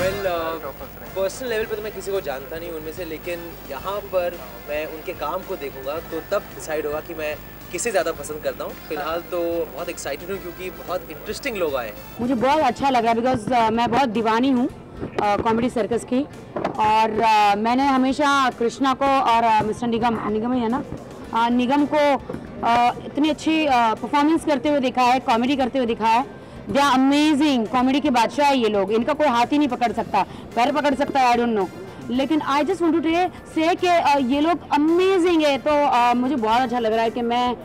Personal level पे तो मैं किसी को जानता नहीं उनमें से लेकिन यहाँ पर मैं उनके काम को देखूँगा तो तब डिसाइड होगा कि मैं किसे ज़्यादा पसंद करता हूँ। फ़िलहाल तो बहुत एक्साइटेड हूँ क्योंकि बहुत इंटरेस्टिंग लोग आए मुझे बहुत अच्छा लगा बिकॉज़ मैं बहुत दीवानी हूँ कॉमेडी सर्कस की। और uh, मैंने हमेशा कृष्णा को और मिस्टर निगम निगम ही है ना? Uh, निगम को uh, इतनी अच्छी परफॉर्मेंस करते हुए देखा है कॉमेडी करते हुए दिखा है। दे आर अमेजिंग कॉमेडी के बादशाह है ये लोग। इनका कोई हाथ ही नहीं पकड़ सकता। पैर पकड़ सकता है आई डोंट नो लेकिन आई जस्ट वांट टू से कि ये लोग अमेजिंग है। तो uh, मुझे बहुत अच्छा लग रहा है कि मैं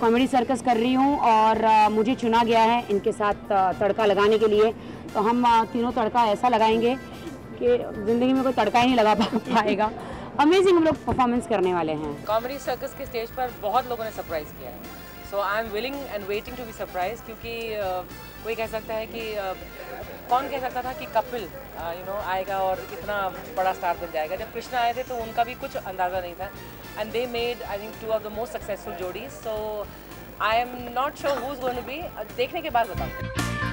कॉमेडी सर्कस कर रही हूँ और uh, मुझे चुना गया है इनके साथ तड़का लगाने के लिए। तो हम तीनों तड़का ऐसा लगाएँगे कि ज़िंदगी में कोई तड़का ही नहीं लगा पाएगा। अमेजिंग हम लोग परफॉर्मेंस करने वाले हैं। कॉमेडी सर्कस के स्टेज पर बहुत लोगों ने सरप्राइज़ किया है। So I am willing and waiting to be surprise क्योंकि कोई कह सकता है कि कौन कह सकता था कि कपिल यू नो आएगा और इतना बड़ा स्टार बन जाएगा। जब कृष्णा आए थे तो उनका भी कुछ अंदाज़ा नहीं था। And they made I think two of the most successful Jody's. So I am not sure who is going to be देखने के बाद बताऊँ।